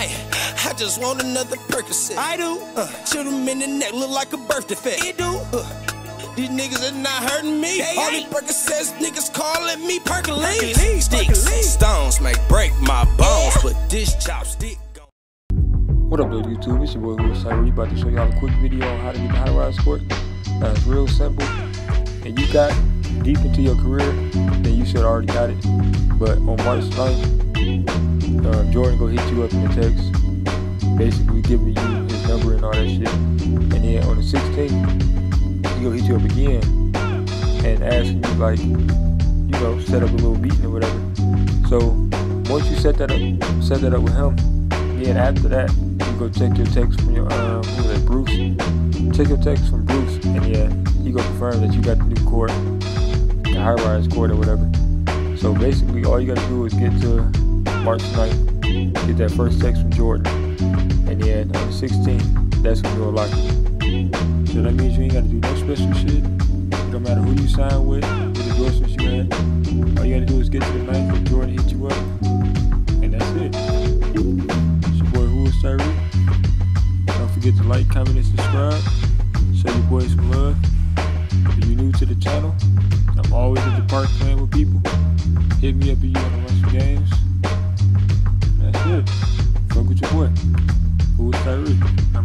Ay, I just want another Percocet. I do. Uh, shoot him in the neck, look like a birth defect. It do. Uh, these niggas are not hurting me. They All these Percocets, niggas calling me Percolate. Sticks, stones may break my bones, but this chopstick. What up, though, YouTube? It's your boy Will Cyber. We about to show y'all a quick video on how to get the high rise court. Uh, it's real simple. And you got deep into your career, then you should already got it. But on March 9th, uh, Jordan go hit you up in the text, basically giving you his number and all that shit. And then on the 16th, he go hit you up again and ask you like, you know, set up a little meeting or whatever. So once you set that up, set that up with him, then after that, you go check your text from your um, who was that, Bruce. Check your text from Bruce, and yeah, he go confirm that you got the new court, the high rise court or whatever. So basically, all you gotta do is get to March 9th, get that first text from Jordan, and then on the 16th, that's when you'll lock it. So that means you ain't gotta do no special shit. No matter who you sign with, what endorsements you had, all you gotta do is get to the 9th and Jordan hit you up, and that's it. It's your boy Who is Tyree. Don't forget to like, comment, and subscribe. Show your boys some love. If you're new to the channel, I'm always at the park playing with people. Hit me up if you want to run some games. Fuck with your boy. Who is Tyree? I'm out.